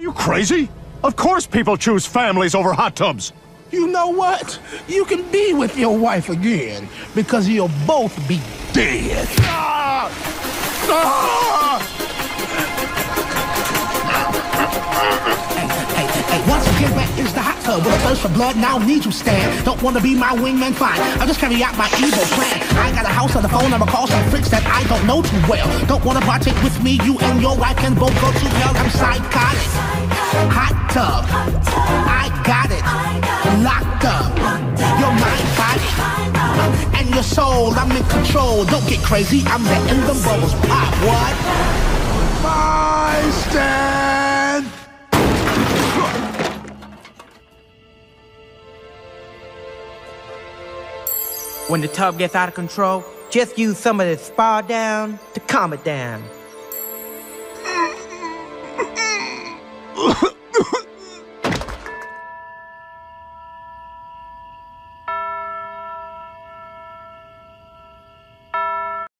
You crazy? Of course people choose families over hot tubs. You know what? You can be with your wife again because you'll both be dead. Ah! Ah! The hot tub? With a thirst for blood, now need you Stan. Don't wanna be my wingman, fine. I'll just carry out my evil plan. I got a house on the phone, I'ma call some freaks that I don't know too well. Don't wanna partake with me, you and your wife can both go to hell. I'm psychotic. Hot tub. I got it. Locked up. Your mind, body, and your soul. I'm in control. Don't get crazy. I'm letting the bubbles pop. What? I stand. When the tub gets out of control, just use some of this spa down to calm it down.